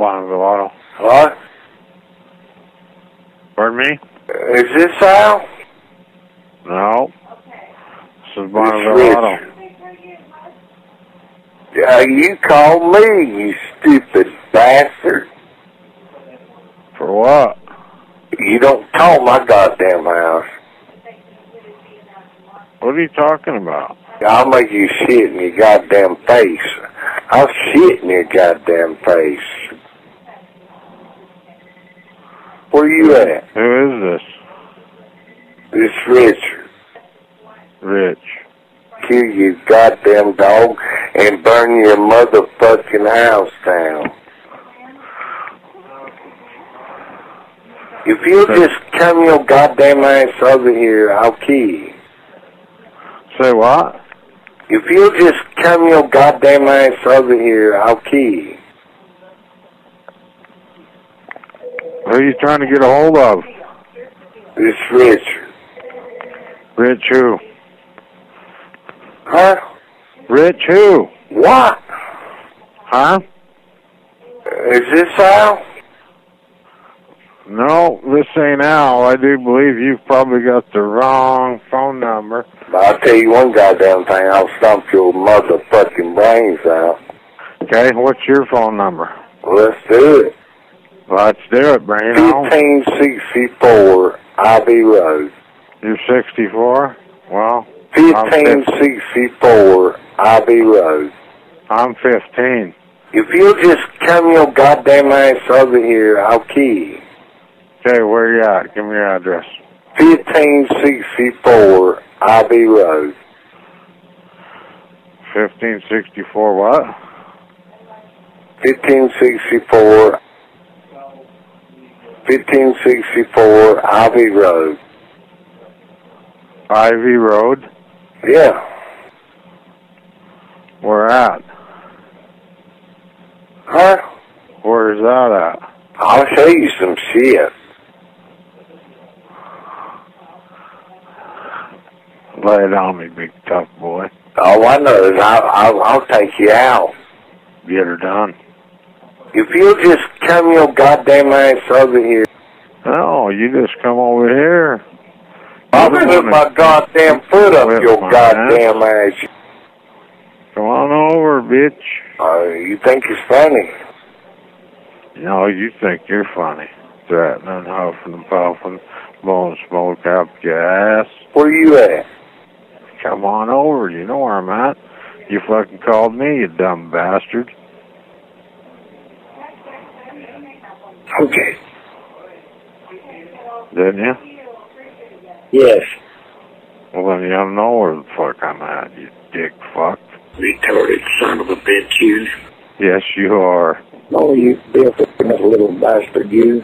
Bonneville Auto. What? Pardon me? Is this Al? No. This is Bonneville Rich. Auto. Uh, you called me, you stupid bastard. For what? You don't call my goddamn house. What are you talking about? I'll make you shit in your goddamn face. I'll shit in your goddamn face. Where you at? Who is This Richard. this? Rich. Kill you goddamn dog and burn your motherfucking house down. If you'll just come your goddamn ass over here, I'll kill you. Say what? If you'll just come your goddamn ass over here, I'll kill you. Who are you trying to get a hold of? This Rich. Rich who? Huh? Rich who? What? Huh? Is this Al? No, this ain't Al. I do believe you've probably got the wrong phone number. I'll tell you one goddamn thing, I'll stomp your motherfucking brains out. Okay, what's your phone number? Let's do it. Let's do it, bring it on. 1564 Ivy Road. You're 64? Well, 1564 Ivy Road. I'm 15. If you'll just come your goddamn ass over here, I'll kill you. Okay, where you at? Give me your address. 1564 Ivy Road. 1564 what? 1564 1564 Ivy Road. Ivy Road? Yeah. Where at? Huh? Where is that at? I'll show you some shit. Lay it on me, big tough boy. All I know is I'll, I'll, I'll take you out. Get her done. If you'll just come your goddamn ass over here, No, you just come over here. I'll You're the put my goddamn foot up your goddamn ass. Come on over, bitch. Uh, you think it's funny? No, you think you're funny. Threatening, huffing and puffing, blowing smoke up your ass. Where you at? Come on over, you know where I'm at. You fucking called me, you dumb bastard. Okay. Didn't you? Yes. Well, then you don't know where the fuck I'm at, you dick fuck. Retarded son of a bitch, you. Yes, you are. Oh, you filthy little bastard, you.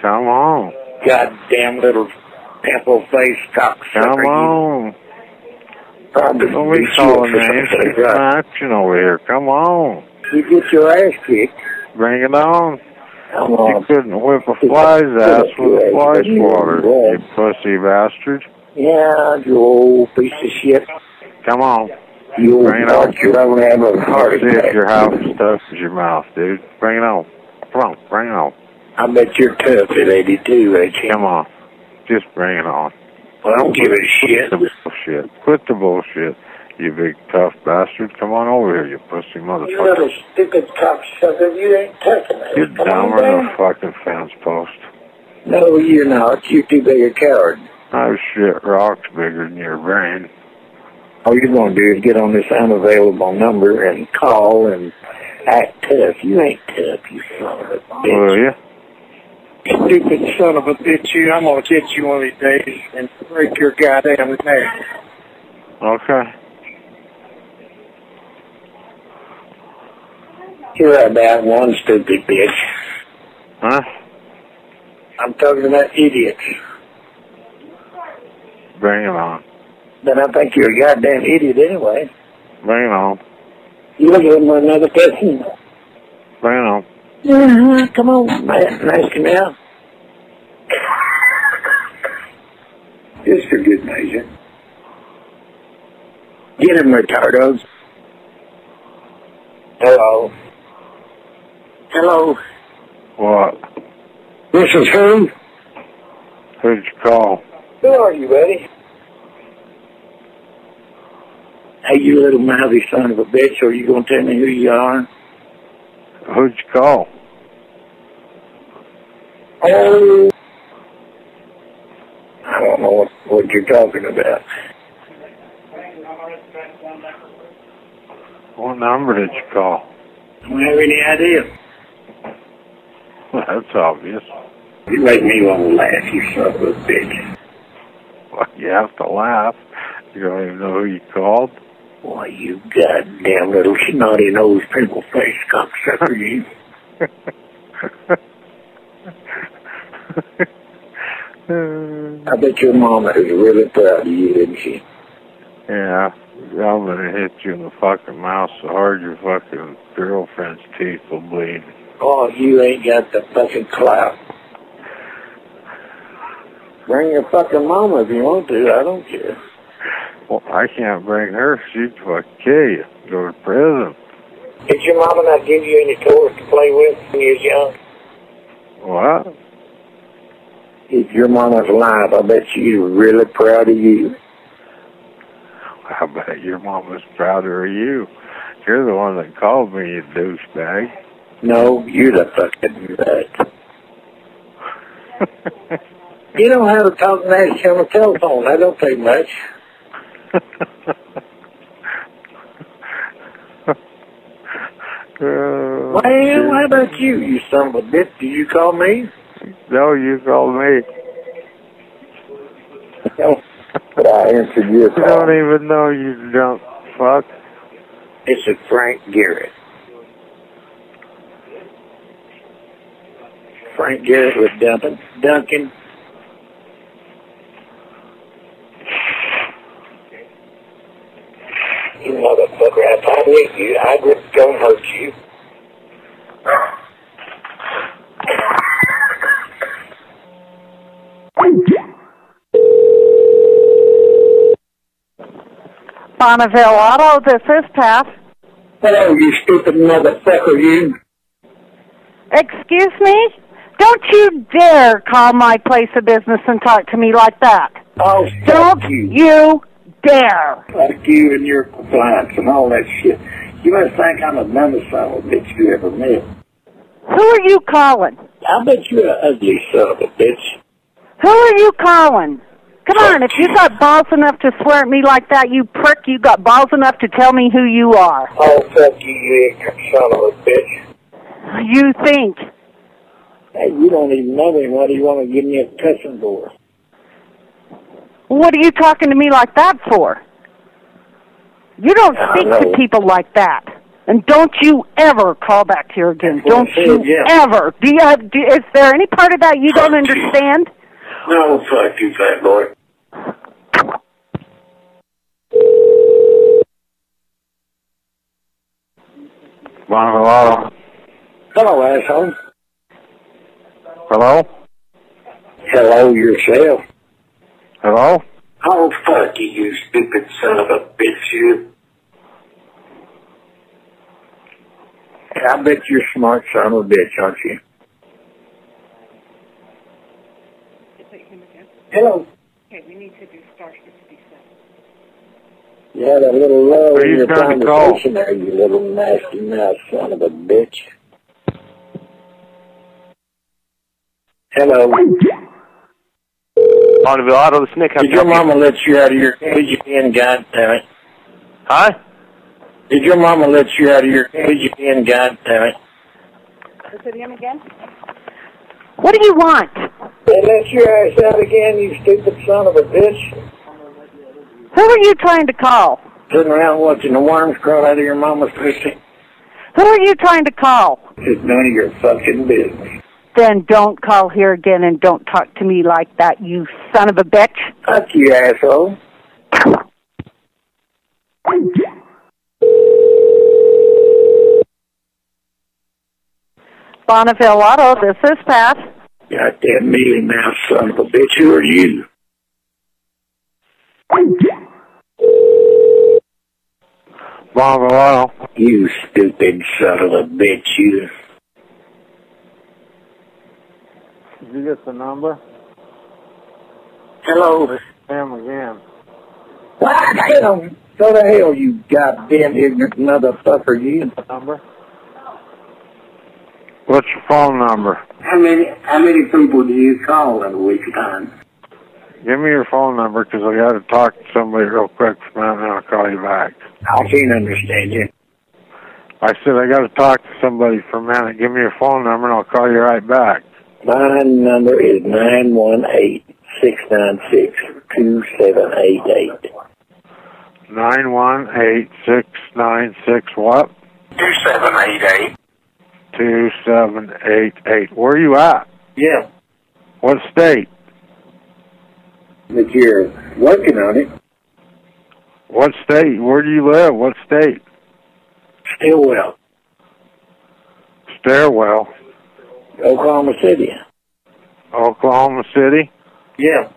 Come on. Goddamn little pimple face cocksucker. Come you. on. Probably Don't be you calling names. something It's like action over here. Come on. You get your ass kicked. Bring it on. You couldn't whip a fly's ass with a fly swatter, you pussy bastard. Yeah, you old piece of shit. Come on. You old Bring it on. you don't have a heart see if your house is tough as your mouth, dude. Bring it on. Come on, bring it on. I bet you're tough at 82, ain't you? Come on. Just bring it on. Well, I don't give a shit. Quit the bullshit. Quit the bullshit, you big tough bastard. Come on over here, you pussy motherfucker. You little stupid cocksucker, you ain't taking it. You're Come on dumber than a fucking fence post. No, you're not. You're too big a coward. Oh shit, rock's bigger than your brain. All you're going to do is get on this unavailable number and call and act tough. You ain't tough, you son of a bitch. Will you? Stupid son of a bitch, you. I'm going to get you one of these days and break your goddamn neck. Okay. You're about one stupid bitch. Huh? I'm talking about idiots. Bring it on. Then I think you're a goddamn idiot anyway. Bring it on. You look at him with another person. Bring it on. Uh-huh, come on, man. Nice to now. Just for good measure. Get him, retardos. Hello. Hello. What? This is who? Who'd you call? Who are you, buddy? Hey, you little mouthy son of a bitch, are you gonna tell me who you are? Who'd you call? Oh. I don't know what, what you're talking about. What number did you call? I don't have any idea. That's obvious. You make me want to laugh, you son of a bitch. Well, you have to laugh. You don't even know who you called. Why, you goddamn little snotty nose pimple face cocksucker, you. I bet your mama is really proud of you, isn't she? yeah, I'm gonna hit you in the fucking mouth so hard your fucking girlfriend's teeth will bleed. Oh, you ain't got the fucking clout. Bring your fucking mama if you want to. I don't care. Well, I can't bring her. She'd fucking kill you. Go to prison. Did your mama not give you any toys to play with when you was young? What? If your mama's alive, I bet she's really proud of you. I bet your mom was prouder of you. You're the one that called me, you douchebag. No, you're the fucking nut. You how to talk nasty on the telephone. I don't take much. Uh, Well, how about you, you son of a bitch? Did you call me? no, you called me. But I answered your You don't even know you drunk fuck. It's is Frank Garrett. Frank Garrett with Duncan. Duncan. You motherfucker, if I hit you, I would go hurt you. Bonneville Auto, this is Pat. Hello, you stupid motherfucker, you. Excuse me? Don't you dare call my place of business and talk to me like that. Oh, Don't fuck you. you dare. Fuck you and your compliance and all that shit. You must think I'm the dumbest son of a bitch you ever met. Who are you calling? I bet you're an ugly son of a bitch. Who are you calling? Come on, if you got balls enough to swear at me like that, you prick, you got balls enough to tell me who you are. Oh, fuck you, you son of a bitch. You think. Hey, you don't even know me. Why do you want to give me a cussing for? What are you talking to me like that for? You don't speak to people like that. And don't you ever call back here again. Well, Don't you yeah. ever. Do you have, do, is there any part of that you don't Fuck you. understand? No, fuck you, fat boy. Hello? Hello, asshole. Hello? Hello, yourself. Hello? Oh, fuck you, you stupid son of a bitch, you. I bet you're smart son of a bitch, aren't you? Hello. Okay, we need to do star 67. You had a little love Who in your trying to call? conversation there, you little nasty mouth son of a bitch. Hello. Bonneville Auto, this is Nick. How Did can I your help you? mama let you out of your cage again, God damn it? Huh? Did your mama let you out of your cage again, goddammit? Is it him again? What do you want? They let your ass out again, you stupid son of a bitch. Who are you trying to call? Sitting around watching the worms crawl out of your mama's pussy. Who are you trying to call? It's none of your fucking business. Then don't call here again and don't talk to me like that, you son of a bitch. Fuck you, asshole. Bonneville Auto, this is Pat. Goddamn mealy mouth son of a bitch. Who are you? Bonneville Auto. You stupid son of a bitch, you. Did you get the number? Hello. Sam again. What the hell? Go to hell, you goddamn ignorant motherfucker, you. Number? What's your phone number? How many, how many people do you call in a week's time? Give me your phone number 'cause I got to talk to somebody real quick from out and I'll call you back. I can't understand you. I said I got to talk to somebody for a minute. Give me your phone number and I'll call you right back. My number is nine one eight six nine six two seven eight eight. Nine one eight six nine six what? Two seven eight eight. Two seven eight eight. Where are you at? Yeah, What state? but you're working on it. What state? Where do you live? What state? Still well. Stairwell. Oklahoma City. Oklahoma City? Yeah.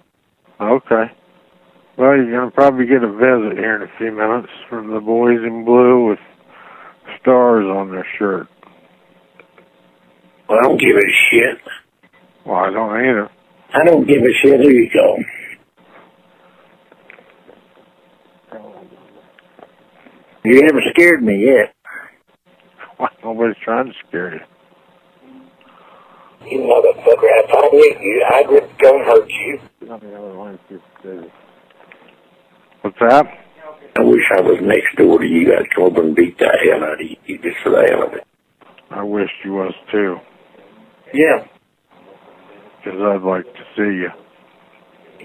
Okay. Well, you're going to probably get a visit here in a few minutes from the boys in blue with stars on their shirt. Well, I don't give a shit. Well, I don't either. I don't give a shit who you go. You haven't scared me yet. Why, Nobody's trying to scare you. You motherfucker, if I hit you, I would go hurt you. What's that? I wish I was next door to you. I'd come over and beat the hell out of you just for the hell of it. I wish you was too, Yeah. 'cause I'd like to see you.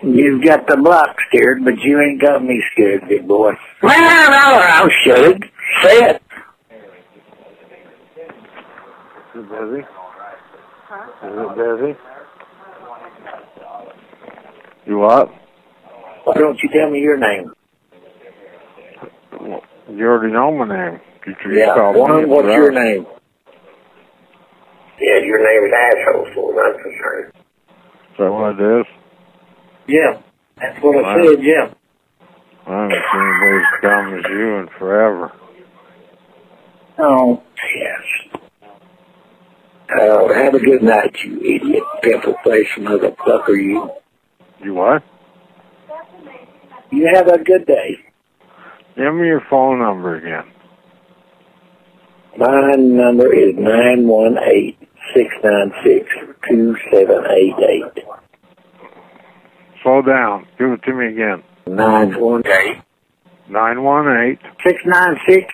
You've got the block scared, but you ain't got me scared, big boy. Well, I'll show it. Say it. Is it busy? Is it busy? You what? Why don't you tell me your name? Well, You already know my name. You Yeah. called One, me what's your name? Yeah, your name is asshole, so I'm concerned. Is that what it is? Yeah. That's what I Wow. said, yeah. I haven't seen anybody as dumb as you in forever. Oh, yes. Oh, have a good night, you idiot, pimple face motherfucker, you. You what? You have a good day. Give me your phone number again. My number is nine one eight six nine six two seven eight eight. Slow down. Give it to me again. Nine one eight Nine one eight six nine six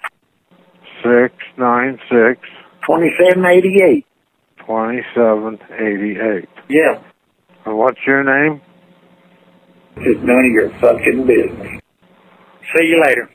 six nine six twenty seven eighty eight. Twenty seven eighty eight. Yeah. And what's your name? It's none of your fucking business. See you later.